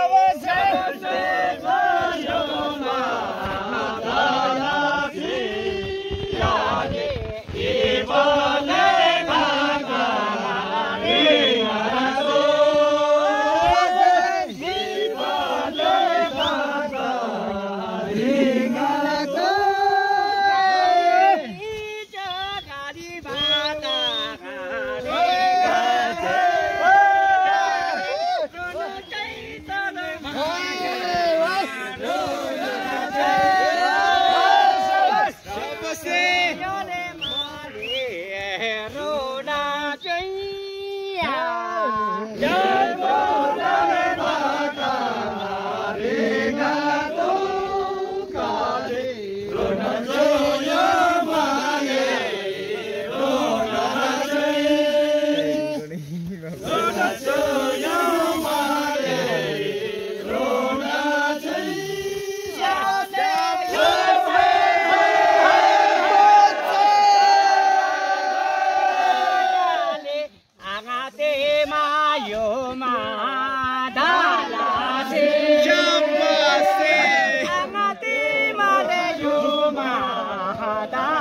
आवाज rô đa chơi दामी महादा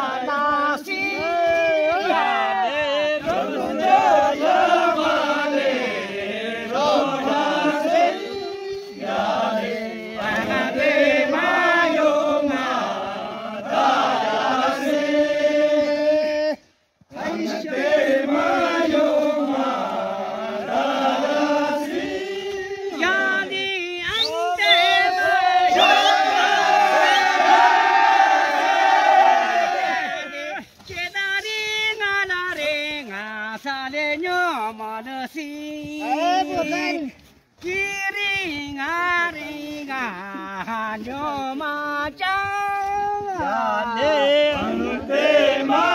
nganyo ma cha ane ante ma